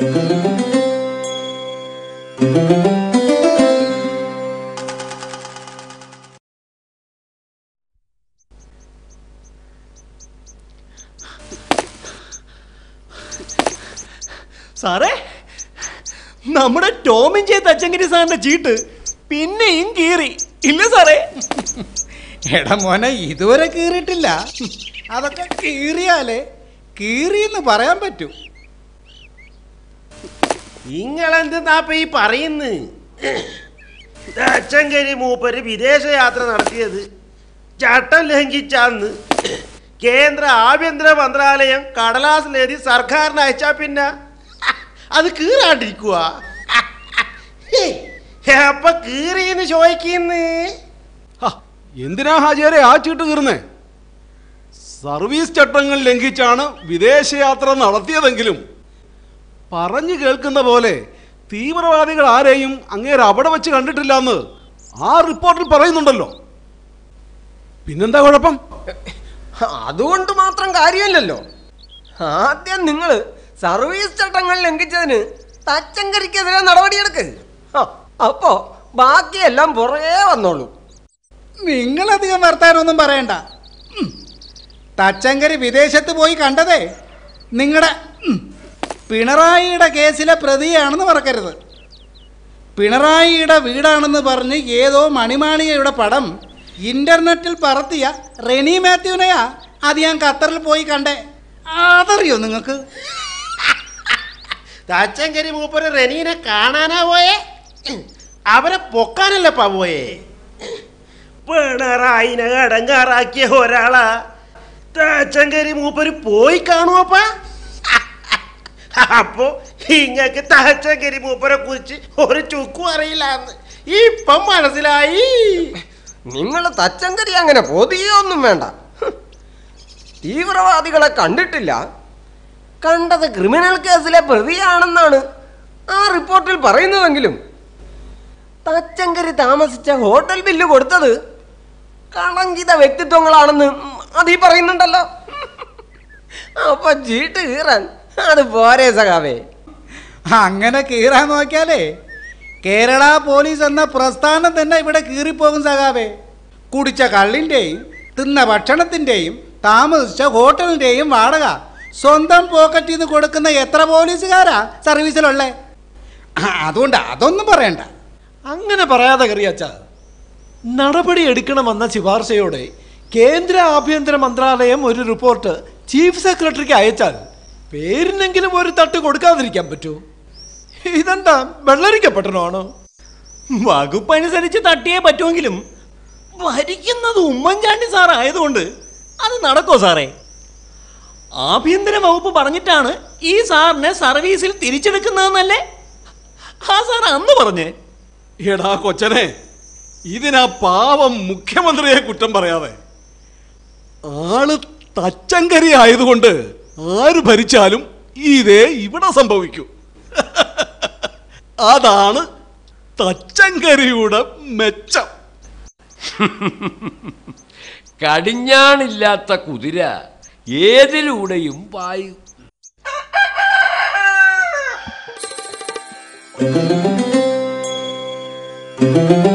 സാറേ നമ്മുടെ ടോമിൻ ജെ തച്ചങ്കരി സാറിന്റെ ചീട്ട് പിന്നെയും കീറി. ഇല്ല സാറേ. എടാ മോനെ ഇതുവരെ കീറിയിട്ടില്ല. അതൊക്കെ കീറിയാലേ കീറിയെന്ന് പറയാൻ പറ്റൂ. നിങ്ങളെന്താപ്പ ഈ പറയുന്നു? അച്ഛങ്കരി മൂപ്പര് വിദേശയാത്ര നടത്തിയത് ചട്ടം ലംഘിച്ചാന്ന്. കേന്ദ്ര ആഭ്യന്തര മന്ത്രാലയം കടലാസിലെഴുതി സർക്കാരിന് അയച്ചാ പിന്നെ. അത് കീറാണ്ടിരിക്കുക അപ്പൊ കീറിന്ന് ചോദിക്കുന്നു? എന്തിനാ ഹാജിയാരെ ആ ചീട്ട് കീറുന്നേ? സർവീസ് ചട്ടങ്ങൾ ലംഘിച്ചാണ് വിദേശയാത്ര നടത്തിയതെങ്കിലും പറഞ്ഞു കേൾക്കുന്ന പോലെ തീവ്രവാദികൾ ആരെയും അങ്ങേര് അവിടെ വെച്ച് കണ്ടിട്ടില്ല എന്ന് ആ റിപ്പോർട്ടിൽ പറയുന്നുണ്ടല്ലോ. പിന്നെന്താ കുഴപ്പം? അതുകൊണ്ട് മാത്രം കാര്യമില്ലല്ലോ. ആദ്യം നിങ്ങൾ സർവീസ് ചട്ടങ്ങൾ ലംഘിച്ചതിന് തച്ചങ്കരിക്കെതിരെ നടപടിയെടുക്ക്. അപ്പോ ബാക്കിയെല്ലാം പുറകെ വന്നോളൂ. നിങ്ങളധികം വർത്താനൊന്നും പറയണ്ട. തച്ചങ്കരി വിദേശത്ത് പോയി കണ്ടതേ നിങ്ങളുടെ പിണറായിയുടെ കേസിലെ പ്രതിയാണെന്ന് മറക്കരുത്. പിണറായിയുടെ വീടാണെന്ന് പറഞ്ഞ് ഏതോ മണിമാണിയയുടെ പടം ഇന്റർനെറ്റിൽ പറത്തിയ റെനി മാത്യുവിനെയാ? അത് ഞാൻ ഖത്തറിൽ പോയി കണ്ടേ. അതറിയോ നിങ്ങൾക്ക്? തച്ചങ്കരി മൂപ്പര് റെനീനെ കാണാനാ പോയേ? അവരെ പൊക്കാനല്ലപ്പാ പോയേ? പിണറായിനെ അടങ്കാറാക്കിയ ഒരാളാ തച്ചങ്കരി മൂപ്പര് പോയി കാണുവപ്പാ അപ്പോ ഇങ്ങക്ക് തച്ചങ്കരി മൂപ്പരെ കുറിച്ച് ഒരു ചുക്കും അറിയില്ലാന്ന്. ഇപ്പം മനസ്സിലായി. നിങ്ങൾ തച്ചങ്കരി അങ്ങനെ പൊതിയൊന്നും വേണ്ട. തീവ്രവാദികളെ കണ്ടിട്ടില്ല. കണ്ടത് ക്രിമിനൽ കേസിലെ പ്രതിയാണെന്നാണ് ആ റിപ്പോർട്ടിൽ പറയുന്നതെങ്കിലും. തച്ചങ്കരി താമസിച്ച ഹോട്ടൽ ബില്ല് കൊടുത്തത് കളങ്കിത വ്യക്തിത്വങ്ങളാണെന്ന് അതീ പറയുന്നുണ്ടല്ലോ. അപ്പൊ ചീട്ട് കീറാൻ അത് പോരെ സഖാവേ. അങ്ങനെ കീറാൻ നോക്കിയാലേ കേരള പോലീസ് എന്ന പ്രസ്ഥാനം തന്നെ ഇവിടെ കീറിപ്പോകും സഖാവേ. കുടിച്ച കള്ളിന്റെയും തിന്ന ഭക്ഷണത്തിന്റെയും താമസിച്ച ഹോട്ടലിന്റെയും വാടക സ്വന്തം പോക്കറ്റിൽ നിന്ന് കൊടുക്കുന്ന എത്ര പോലീസുകാരാ സർവീസിലുള്ളേ? അതുകൊണ്ട് അതൊന്നും പറയണ്ട. അങ്ങനെ പറയാതെ കറിയാച്ച നടപടി എടുക്കണമെന്ന ശുപാർശയോടെ കേന്ദ്ര ആഭ്യന്തര മന്ത്രാലയം ഒരു റിപ്പോർട്ട് ചീഫ് സെക്രട്ടറിക്ക് അയച്ചാൽ പേരിനെങ്കിലും ഒരു തട്ട് കൊടുക്കാതിരിക്കാൻ പറ്റൂ. ഇതെന്താ വെള്ളരിക്കപ്പെട്ടണോ വകുപ്പ് അനുസരിച്ച് തട്ടിയേ പറ്റുമെങ്കിലും ഭരിക്കുന്നത് ഉമ്മൻചാണ്ടി സാർ ആയതുകൊണ്ട് അത് നടക്കോ സാറേ? ആഭ്യന്തര വകുപ്പ് പറഞ്ഞിട്ടാണ് ഈ സാറിനെ സർവീസിൽ തിരിച്ചെടുക്കുന്നതെന്നല്ലേ? ആ സാർ അന്ന് പറഞ്ഞേ. എടാ കൊച്ചനെ ഇതിനാ പാവം മുഖ്യമന്ത്രിയെ കുറ്റം പറയാതെ. ആൾ തച്ചങ്കരി ആയതുകൊണ്ട് ആര് ഭരിച്ചാലും ഇതേ ഇവിടെ സംഭവിക്കൂ. അതാണ് തച്ചങ്കരിയുടെ മെച്ചം. കടിഞ്ഞാണില്ലാത്ത കുതിര ഏതിലൂടെയും പായും. ആ